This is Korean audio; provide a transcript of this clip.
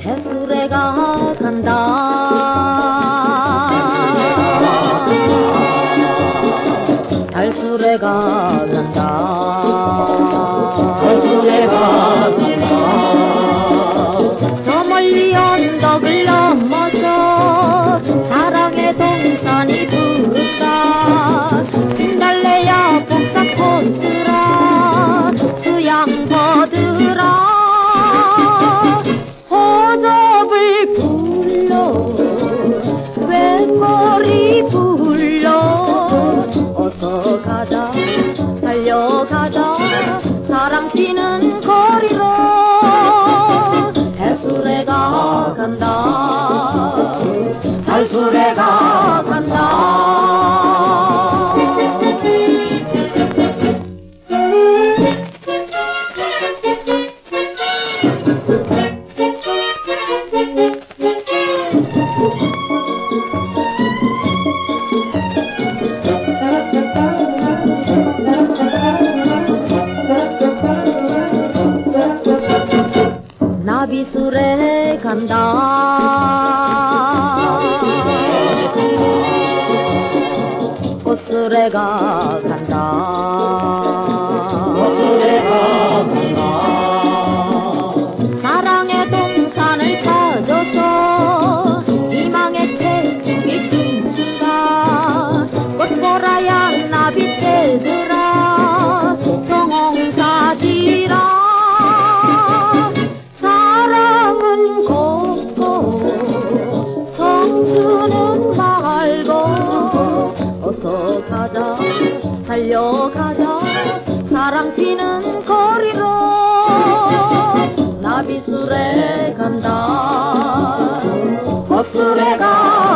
해수래가 간다. 달수레가 나비술에 간다. 꽃수레가 간다. 걸어서 가자? 달려가자. 사랑 피는 거리로 나비술에 간다. 버스에 가.